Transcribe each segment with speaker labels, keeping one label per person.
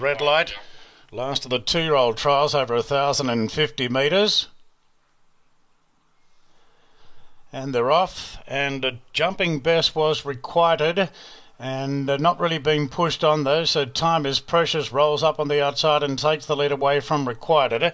Speaker 1: red light. Last of the two-year-old trials over 1,050 metres. And they're off. And a jumping best was requited and not really being pushed on though, so time is precious. Rolls up on the outside and takes the lead away from Requited.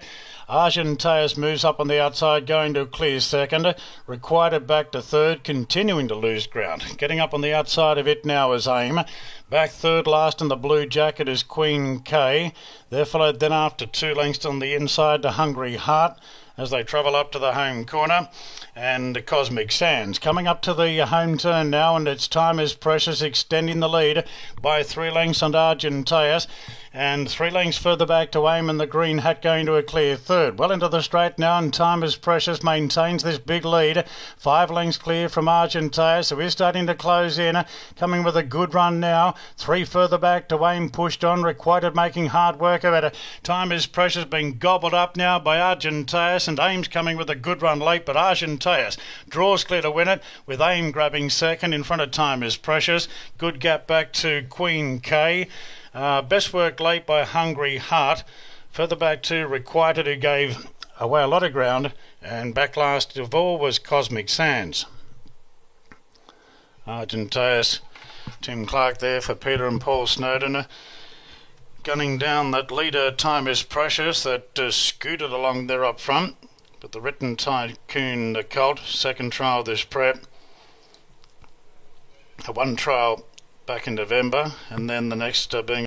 Speaker 1: Argenteus moves up on the outside, going to clear second. Requited back to third, continuing to lose ground. Getting up on the outside of it now is Aim. Back third last in the blue jacket is Queen K. They're followed then after two lengths on the inside to Hungry Heart as they travel up to the home corner. And the Cosmic Sands coming up to the home turn now, and its time is precious, extending the lead by three lengths on Argenteus. And three lengths further back to aim, and the green hat going to a clear third. Well into the straight now, and time is precious, maintains this big lead. Five lengths clear from Argenteus, who is starting to close in. Coming with a good run now. Three further back to aim, pushed on, requited making hard work of it. Time is precious, being gobbled up now by Argenteus, and Aim's coming with a good run late, but Argenteus draws clear to win it, with Aim grabbing second. In front of Time is precious. Good gap back to Queen K. Uh, best work late by Hungry Heart. Further back to Requited, who gave away a lot of ground. And back last of all was Cosmic Sands. Argenteus, Tim Clark there for Peter and Paul Snowden. Gunning down that leader, Time is Precious, that uh, scooted along there up front. But the written tycoon, the Colt, second trial of this prep. One trial back in November, and then the next uh, being